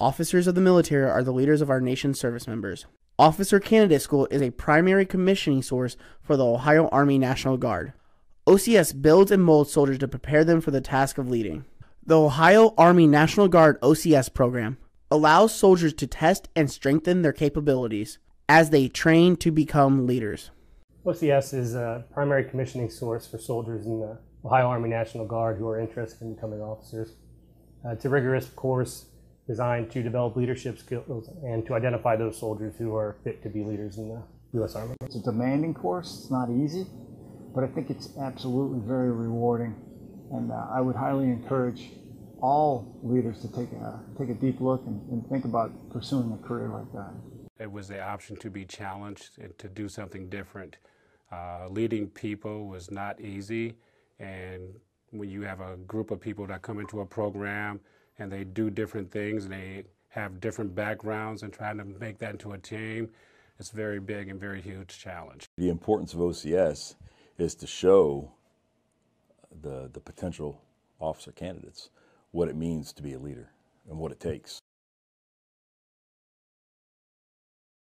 Officers of the military are the leaders of our nation's service members. Officer Candidate School is a primary commissioning source for the Ohio Army National Guard. OCS builds and molds soldiers to prepare them for the task of leading. The Ohio Army National Guard OCS program allows soldiers to test and strengthen their capabilities as they train to become leaders. OCS is a primary commissioning source for soldiers in the Ohio Army National Guard who are interested in becoming officers. Uh, it's a rigorous course designed to develop leadership skills and to identify those soldiers who are fit to be leaders in the U.S. Army. It's a demanding course, it's not easy, but I think it's absolutely very rewarding. And uh, I would highly encourage all leaders to take a, take a deep look and, and think about pursuing a career like that. It was the option to be challenged and to do something different. Uh, leading people was not easy, and when you have a group of people that come into a program and they do different things and they have different backgrounds and trying to make that into a team, it's very big and very huge challenge. The importance of OCS is to show the, the potential officer candidates what it means to be a leader and what it takes.